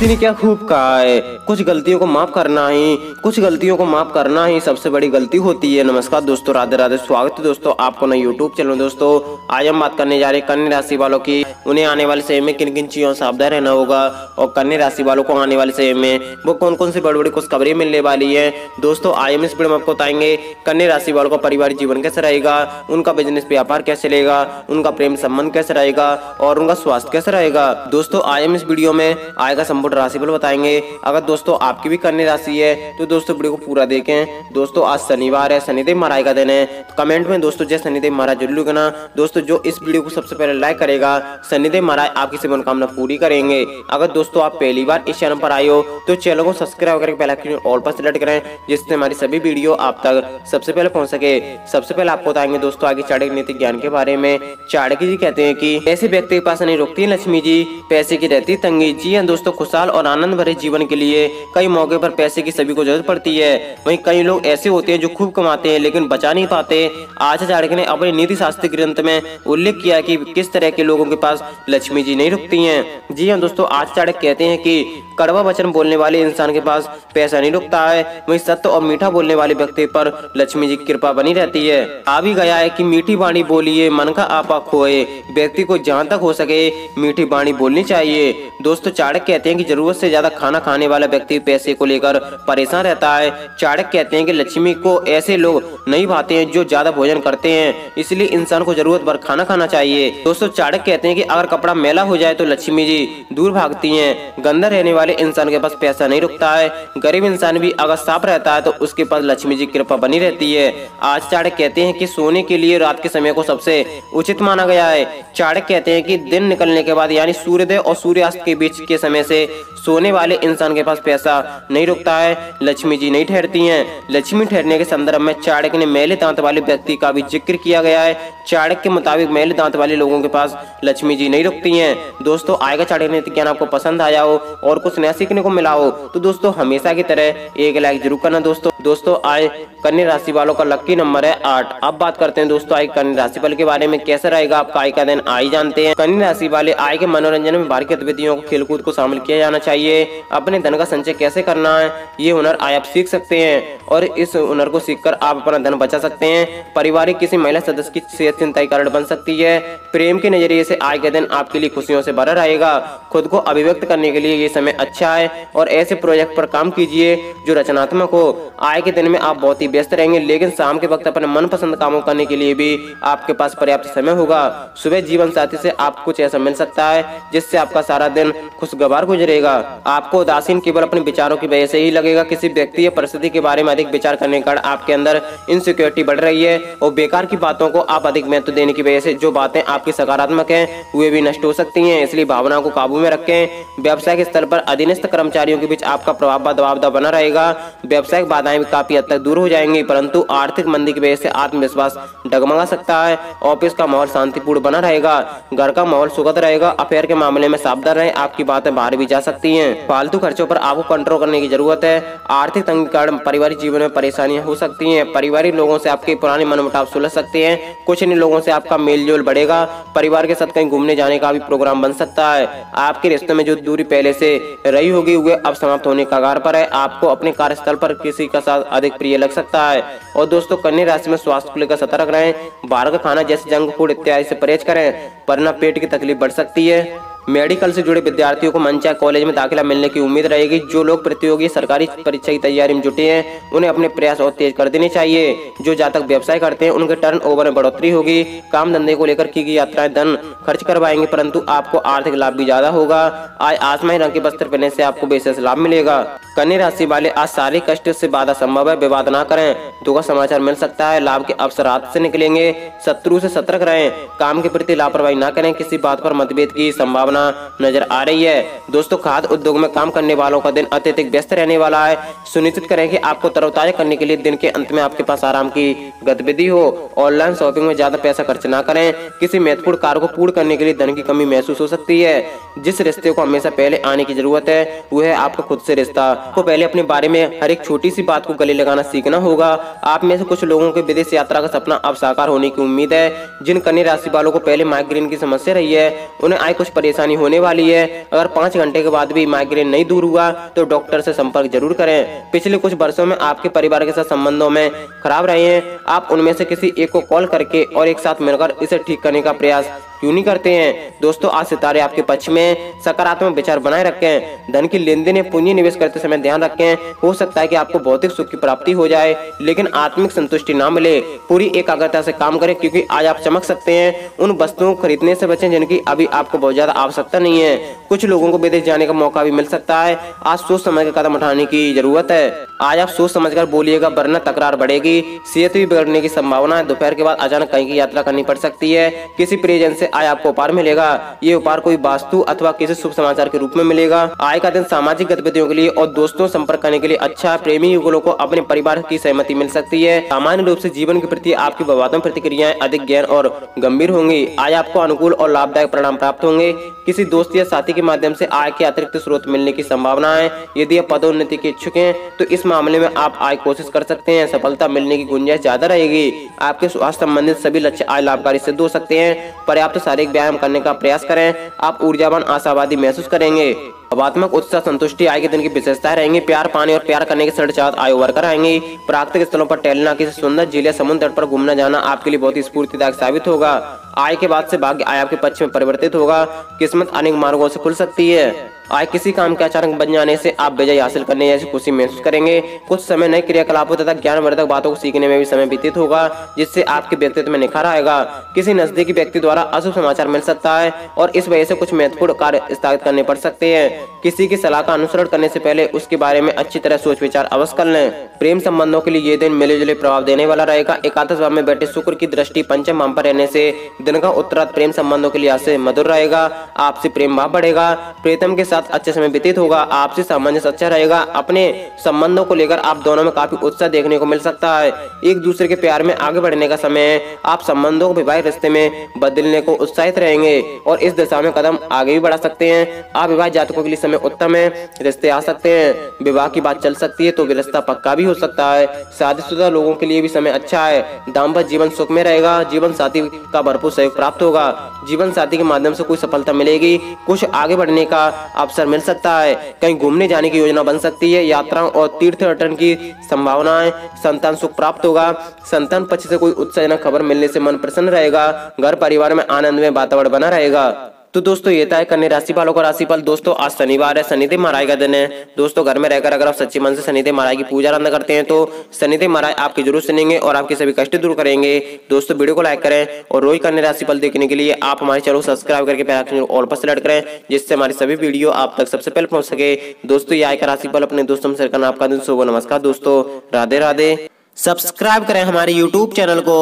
किसी ने क्या खूब कहा है? कुछ गलतियों को माफ़ करना ही, कुछ गलतियों को माफ़ करना ही सबसे बड़ी गलती होती है। नमस्कार दोस्तों, राधे राधे, स्वागत है दोस्तों आपको नई यूट्यूब चैनल दोस्तों, आज हम बात करने जा रहे हैं कन्या राशि वालों की। उन्हें आने वाले समय में किन किन चीज़ों सावधान रहना होगा और कन्या राशि वालों को आने वाले समय में वो कौन कौन सी बड़ी बड़ी खुशखबरी मिलने वाली है। दोस्तों, आज हम इस वीडियो में आपको बताएँगे कन्या राशि वालों का पारिवारिक जीवन कैसे रहेगा, उनका बिज़नेस व्यापार कैसे चलेगा उनका प्रेम संबंध कैसे रहेगा और उनका स्वास्थ्य कैसे रहेगा। दोस्तों, आज हम इस वीडियो में आएगा संपूर्ण राशिफल बताएँगे। अगर दोस्तों आपकी भी कन्या राशि है तो दोस्तों वीडियो को पूरा देखें। दोस्तों, आज शनिवार है, शनिदेव महाराज का दिन है। तो कमेंट में दोस्तों जय शनिदेव महाराज ज़रूर लिखना। दोस्तों, जो इस वीडियो को सबसे पहले लाइक करेगा, शनिदेव महाराज आपकी सभी मनोकामना पूरी करेंगे। अगर दोस्तों आप पहली बार इस चैनल पर आए हो तो चैनल को सब्सक्राइब करके पहले ऑल पर सिलेक्ट करें, जिससे हमारी सभी वीडियो आप तक सबसे पहले पहुँच सके। सबसे पहले आपको बताएँगे दोस्तों आगे चाणक्य नीति ज्ञान के बारे में। चाणक्य जी कहते हैं कि, ऐसे व्यक्ति के पास नहीं रुकती लक्ष्मी जी, पैसे की रहती तंगी। जी हाँ दोस्तों, खुशहाल और आनंद भरे जीवन के लिए कई मौके पर पैसे की सभी को ज़रूरत पड़ती है। वहीं कई लोग ऐसे होते हैं जो खूब कमाते हैं, लेकिन बचा नहीं पाते। आज चाणक्य ने अपने नीति शास्त्र ग्रंथ में उल्लेख किया कि किस तरह के लोगों के पास लक्ष्मी जी नहीं रुकती हैं। जी हाँ दोस्तों आज चाणक्य कहते हैं कि कड़वा वचन बोलने वाले इंसान के पास पैसा नहीं रुकता है। वही सत्य और मीठा बोलने वाले व्यक्ति पर लक्ष्मी जी की कृपा बनी रहती है। आ भी गया है कि मीठी बाणी बोलिए, मन का आपा खोए। व्यक्ति को जहाँ तक हो सके मीठी बाणी बोलनी चाहिए। दोस्तों चाणक्य कहते हैं कि ज़रूरत से ज़्यादा खाना खाने वाला व्यक्ति पैसे को लेकर परेशान रहता है। चाणक्य कहते हैं कि लक्ष्मी को ऐसे लोग नहीं भाते हैं जो ज़्यादा भोजन करते हैं। इसलिए इंसान को ज़रूरत भर खाना खाना चाहिए। दोस्तों चाणक्य कहते हैं कि अगर कपड़ा मेला हो जाए तो लक्ष्मी जी दूर भागती हैं। गंदा रहने वाले इंसान के पास पैसा नहीं रुकता है। गरीब इंसान भी अगर साफ़ रहता है तो उसके पास लक्ष्मी जी कृपा बनी रहती है। आज चाणक्य कहते हैं कि सोने के लिए रात के समय को सबसे उचित माना गया है। चाणक्य कहते हैं कि दिन निकलने के बाद, यानी सूर्योदय और सूर्यास्त के बीच के समय से सोने वाले इंसान के पास पैसा नहीं रुकता है। लक्ष्मी जी नहीं ठहरती हैं। लक्ष्मी ठहरने के संदर्भ में चाणक्य ने मेले दांत वाले व्यक्ति का भी ज़िक्र किया गया है। चाणक्य के मुताबिक मेले दांत वाले लोगों के पास लक्ष्मी जी नहीं रुकती हैं। दोस्तों, आएगा चाणक्य नीति ज्ञान। आपको पसंद आया हो और कुछ नया सीखने को मिला हो। तो दोस्तों, हमेशा की तरह एक लाइक ज़रूर करना दोस्तों। दोस्तों आए कन्या राशि वालों का लक्की नंबर है आठ। अब बात करते हैं दोस्तों, आय कन्या राशि फल के बारे में कैसा रहेगा? आपका आय का दिन आई जानते हैं। कन्या राशि वाले आय के मनोरंजन में भारतीय गतिविधियों को, खेलकूद को शामिल किया जाना चाहिए। अपने धन का संचय कैसे करना है, ये हुनर आय आप सीख सकते हैं। और इस हुनर को सीखकर आप अपना धन बचा सकते हैं। पारिवारिक किसी महिला सदस्य की सेहत चिंता कारण बन सकती है। प्रेम के नज़रिए से आय का दिन आपके लिए खुशियों से भरा रहेगा। खुद को अभिव्यक्त करने के लिए ये समय अच्छा है। और ऐसे प्रोजेक्ट पर काम कीजिए जो रचनात्मक हो। आय के दिन में आप बहुत ही व्यस्त रहेंगे, लेकिन शाम के वक्त अपने मनपसंद कामों करने के लिए भी आपके पास पर्याप्त समय होगा। सुबह जीवन साथी से आप कुछ ऐसा मिल सकता है, जिससे आपका सारा दिन खुशगवार गुजरेगा। आपको उदासीन केवल अपने विचारों की वजह से ही लगेगा। किसी व्यक्ति या परिस्थिति के बारे में अधिक विचार करने के कारण आपके अंदर इनसिक्योरिटी बढ़ रही है और बेकार की बातों को आप अधिक महत्व देने की वजह से जो बातें आपकी सकारात्मक है, वे भी नष्ट हो सकती है। इसलिए भावनाओं को काबू में रखें। व्यवसायिक स्तर पर अधीनस्थ कर्मचारियों के बीच आपका प्रभाव दबाव बना रहेगा। व्यवसायिक बाधाएँ भी काफ़ी हद तक दूर हो जाएँगी, परंतु आर्थिक मंदी की वजह से आत्मविश्वास डगमगा सकता है ऑफ़िस का माहौल शांतिपूर्ण बना रहेगा। घर का माहौल सुखद रहेगा, अफेयर के मामले में सावधान रहें, आपकी बातें बाहर भी जा सकती हैं। फालतू खर्चों पर आपको कंट्रोल करने की ज़रूरत है। आर्थिक तंगी कारण पारिवारिक जीवन में परेशानियाँ हो सकती हैं। पारिवारिक लोगों से आपके पुराने मनमुटाव सुलझ सकते हैं। कुछ इन लोगों से आपका मेल जोल बढ़ेगा। परिवार के साथ कहीं घूमने जाने का भी प्रोग्राम बन सकता है। आपके रिश्ते में जो दूरी पहले से रही होगी, वे अब समाप्त होने का आगार पर है। आपको अपने कार्यस्थल पर किसी का साथ अधिक प्रिय लग सकता है। और दोस्तों, कन्या राशि में स्वास्थ्य को लेकर सतर्क रहें। बाहर का खाना जैसे जंक फ़ूड इत्यादि से परहेज करें वरना पेट की तकलीफ़ बढ़ सकती है। मेडिकल से जुड़े विद्यार्थियों को मंचा कॉलेज में दाखिला मिलने की उम्मीद रहेगी। जो लोग प्रतियोगी सरकारी परीक्षा की तैयारी में जुटे हैं, उन्हें अपने प्रयास और तेज कर देने चाहिए। जो जातक व्यवसाय करते हैं, उनके टर्न ओवर में बढ़ोतरी होगी। काम धंधे को लेकर की गई यात्राएँ धन खर्च करवाएँगे, परंतु आपको आर्थिक लाभ भी ज़्यादा होगा। आज आसमाई रंग के वस्त्र पहनने से आपको विशेष लाभ मिलेगा। कन्या राशि वाले आज सारे कष्ट से बाधा संभव है, विवाद ना करें। दुखा समाचार मिल सकता है, लाभ के अवसर हाथ से निकलेंगे। शत्रु से सतर्क रहें, काम के प्रति लापरवाही ना करें, किसी बात पर मतभेद की संभावना नज़र आ रही है। दोस्तों खाद उद्योग में काम करने वालों का दिन अत्यधिक व्यस्त रहने वाला है। सुनिश्चित करें कि आपको तरोताजा करने के लिए दिन के अंत में आपके पास आराम की गतिविधि हो। ऑनलाइन शॉपिंग में ज़्यादा पैसा खर्च ना करें। किसी महत्वपूर्ण कार्य को पूर्ण करने के लिए धन की कमी महसूस हो सकती है। जिस रिश्ते को हमेशा पहले आने की ज़रूरत है, वह है आपका खुद से रिश्ता आपको पहले अपने बारे में हर एक छोटी सी बात को गले लगाना सीखना होगा। आप में से कुछ लोगों के विदेश यात्रा का सपना अब साकार होने की उम्मीद है। जिन कन्या राशि वालों को पहले माइग्रेन की समस्या रही है, उन्हें आए कुछ परेशानी होने वाली है। अगर पाँच घंटे के बाद भी माइग्रेन नहीं दूर हुआ तो डॉक्टर से संपर्क ज़रूर करें। पिछले कुछ वर्षों में आपके परिवार के साथ संबंधों में खराब रहे हैं। आप उनमें से किसी एक को कॉल करके और एक साथ मिलकर इसे ठीक करने का प्रयास क्यों नहीं करते हैं? दोस्तों, आज सितारे आपके पक्ष में सकारात्मक विचार बनाए रखें धन की लेन देन पूंजी निवेश करते समय ध्यान रखें। हो सकता है कि आपको भौतिक सुख की प्राप्ति हो जाए, लेकिन आत्मिक संतुष्टि ना मिले। पूरी एकाग्रता से काम करें, क्योंकि आज आप चमक सकते हैं। उन वस्तुओं को खरीदने से बचें जिनकी अभी आपको बहुत ज़्यादा आवश्यकता नहीं है। कुछ लोगों को विदेश जाने का मौका भी मिल सकता है। आज सोच समझ के कदम उठाने की ज़रूरत है। आज आप सोच समझ कर बोलिएगा, वरना तकरार बढ़ेगी। सेहत भी बिगड़ने की संभावना है। दोपहर के बाद अचानक कहीं की यात्रा करनी पड़ सकती है। किसी प्रियजन से आय आपको उपहार मिलेगा। ये उपहार कोई वास्तु अथवा किसी शुभ समाचार के रूप में मिलेगा। आय का दिन सामाजिक गतिविधियों के लिए और दोस्तों संपर्क करने के लिए अच्छा प्रेमी युगलों को अपने परिवार की सहमति मिल सकती है। सामान्य रूप से जीवन के प्रति आपकी भावनात्मक प्रतिक्रियाएँ अधिक गहन और गंभीर होंगी। आय आपको अनुकूल और लाभदायक परिणाम प्राप्त होंगे। किसी दोस्त या साथी के माध्यम से आय के अतिरिक्त स्रोत मिलने की संभावना है। यदि आप पदोन्नति के इच्छुक हैं तो इस मामले में आप आय कोशिश कर सकते हैं। सफलता मिलने की गुंजाइश ज़्यादा रहेगी। आपके स्वास्थ्य संबंधित सभी लक्ष्य आय लाभकारी सिद्ध हो सकते हैं। पर्याप्त शारीरिक व्यायाम करने का प्रयास करें। आप ऊर्जावान, आशावादी महसूस करेंगे। भावात्मक, उत्साह, संतुष्टि आय के दिन की विशेषता रहेंगी। प्यार, पानी और प्यार करने के सड़ आयु वर्कर आएँगी प्राकृतिक स्थलों पर टहलना, किसी सुंदर ज़िले समुद्र तट पर घूमना जाना आपके लिए बहुत ही स्फूर्तिदायक साबित होगा। आय के बाद से भाग्य आय आपके पक्ष में परिवर्तित होगा। किस्मत अनेक मार्गों से खुल सकती है। आय किसी काम के अचानक बन जाने से आप विजय हासिल करने जैसी खुशी महसूस करेंगे। कुछ समय नए क्रियाकलापों तथा ज्ञानवर्धक बातों को सीखने में भी समय व्यतीत होगा, जिससे आपके व्यक्तित्व में निखार आएगा। किसी नजदीकी व्यक्ति द्वारा अशुभ समाचार मिल सकता है और इस वजह से कुछ महत्वपूर्ण कार्य स्थापित करने पड़ सकते हैं। किसी की सलाह का अनुसरण करने से पहले उसके बारे में अच्छी तरह सोच विचार अवश्य कर लें। प्रेम संबंधों के लिए ये दिन मिले जुले प्रभाव देने वाला रहेगा। एकादश भाव में बैठे शुक्र की दृष्टि पंचम भाव पर रहने से दिन का उत्तराध प्रेम संबंधों के लिए से मधुर रहेगा। आपसे प्रेम भाव बढ़ेगा। प्रीतम के साथ अच्छे समय व्यतीत होगा, आपसी सामंजस्य अच्छा रहेगा। अपने संबंधों को लेकर आप दोनों में काफ़ी उत्साह देखने को मिल सकता है। एक दूसरे के प्यार में आगे बढ़ने का समय है आप संबंधों को विवाहित रिश्ते में बदलने को उत्साहित रहेंगे और इस दिशा में कदम आगे भी बढ़ा सकते हैं। आप विवाहित जातकों के लिए समय उत्तम है, रिश्ते आ सकते हैं, विवाह की बात चल सकती है तो रिश्ता पक्का भी हो सकता है। शादीशुदा लोगों के लिए भी समय अच्छा है। दाम्पत्य जीवन सुख में रहेगा, जीवन साथी का भरपूर सहयोग प्राप्त होगा। जीवन साथी के माध्यम से कोई सफलता मिलेगी, कुछ आगे बढ़ने का अवसर मिल सकता है। कहीं घूमने जाने की योजना बन सकती है। यात्राओं और तीर्थ अटन की संभावनाएँ संतान सुख प्राप्त होगा। संतान पक्ष से कोई उत्साहजनक खबर मिलने से मन प्रसन्न रहेगा। घर परिवार में आनंद में वातावरण बना रहेगा। तो दोस्तों, ये था कन्या राशि वालों का राशिफल दोस्तों, आज शनिवार है शनिदेव महाराज का दिन है। दोस्तों, घर में रहकर अगर आप सच्चे मन से शनिदेव महाराज की पूजा आरंभ करते हैं तो शनिदेव महाराज आपकी ज़रूर सुनेंगे और आपके सभी कष्ट दूर करेंगे। दोस्तों, वीडियो को लाइक करें और रोज कन्या राशिफल देखने के लिए आप हमारे चैनल को सब्सक्राइब करके पहले ऑल पर सेलेक्ट करें, जिससे हमारी सभी वीडियो आप तक सबसे पहले पहुँच सके। दोस्तों, ये आय का राशिफल अपने दोस्तों में शेयर करना आपका दिन शुभ नमस्कार दोस्तों राधे राधे सब्सक्राइब करें हमारे यूट्यूब चैनल को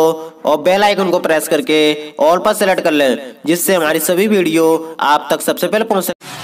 और बेल आइकन को प्रेस करके ऑल पर सेलेक्ट कर लें, जिससे हमारी सभी वीडियो आप तक सबसे पहले पहुँच सके।